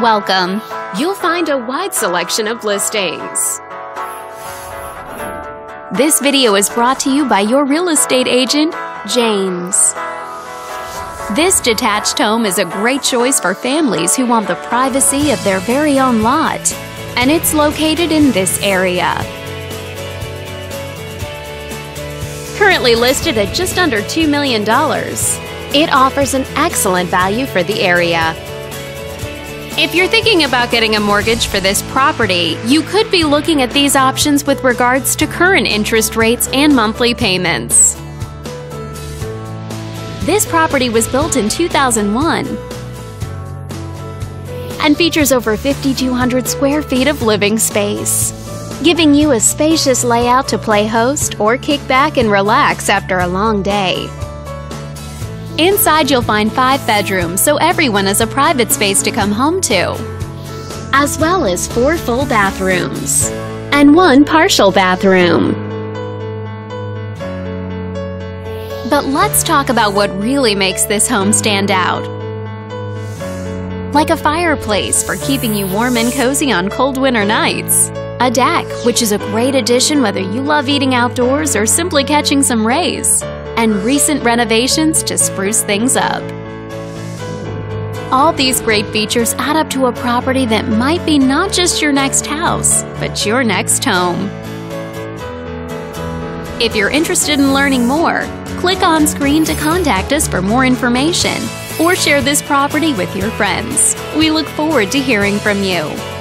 Welcome. You'll find a wide selection of listings. This video is brought to you by your real estate agent, James. This detached home is a great choice for families who want the privacy of their very own lot, and it's located in this area. Currently listed at just under $2 million, it offers an excellent value for the area. If you're thinking about getting a mortgage for this property, you could be looking at these options with regards to current interest rates and monthly payments. This property was built in 2001 and features over 5,200 square feet of living space, giving you a spacious layout to play host or kick back and relax after a long day. Inside, you'll find five bedrooms, so everyone has a private space to come home to, as well as four full bathrooms and one partial bathroom. But let's talk about what really makes this home stand out. Like a fireplace for keeping you warm and cozy on cold winter nights. A deck, which is a great addition whether you love eating outdoors or simply catching some rays and recent renovations to spruce things up. All these great features add up to a property that might be not just your next house, but your next home. If you're interested in learning more, click on screen to contact us for more information or share this property with your friends. We look forward to hearing from you.